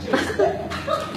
気を付けて。